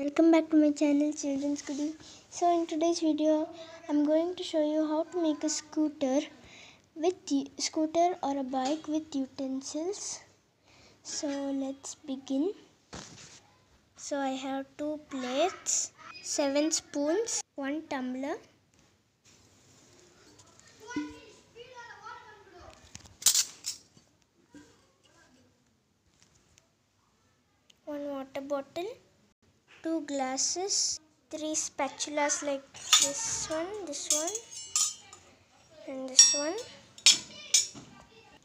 Welcome back to my channel Children's Goodie. So in today's video I'm going to show you how to make a scooter with scooter or a bike with utensils. So let's begin. So I have two plates, seven spoons, one tumbler, one water bottle, two glasses, three spatulas like this one, this one, and this one,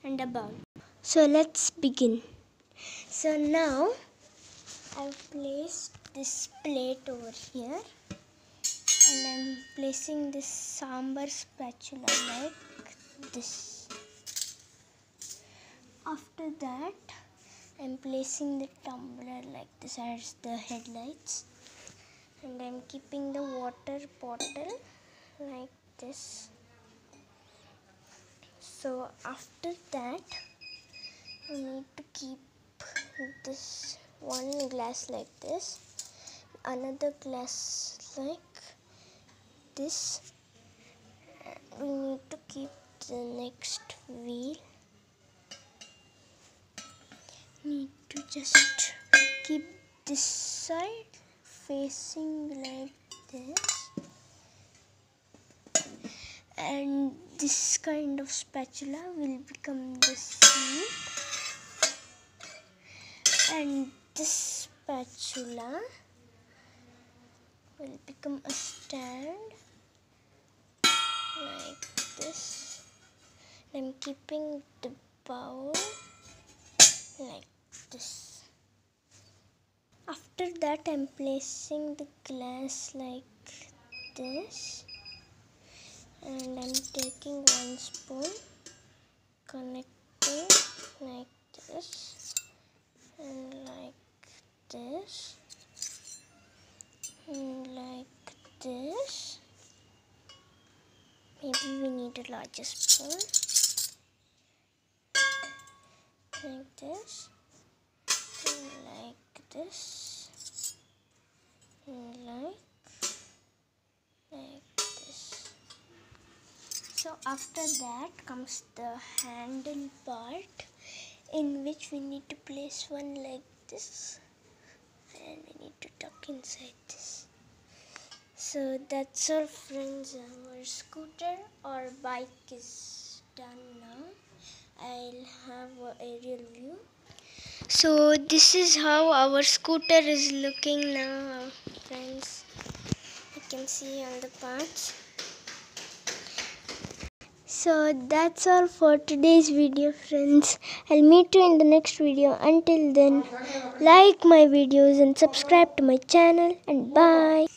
and a bowl. So let's begin. So now I've placed this plate over here and I'm placing this sambar spatula like this. After that, I'm placing the tumbler like this as the headlights and I'm keeping the water bottle like this. So after that, we need to keep this one glass like this, another glass like this. We need to keep the next wheel need to just keep this side facing like this. And this kind of spatula will become the seat and this spatula will become a stand like this. I'm keeping the bowl like this. After that, I'm placing the glass like this, and I'm taking one spoon, connecting like this, and like this, and like this. Maybe we need a larger spoon like this like this. Like like this. So after that comes the handle part in which we need to place one like this. And we need to tuck inside this. So that's all friends. Our scooter or bike is done now. I'll have a aerial view. So this is how our scooter is looking now, friends. You can see all the parts. So that's all for today's video, friends. I'll meet you in the next video. Until then, like my videos and subscribe to my channel and bye.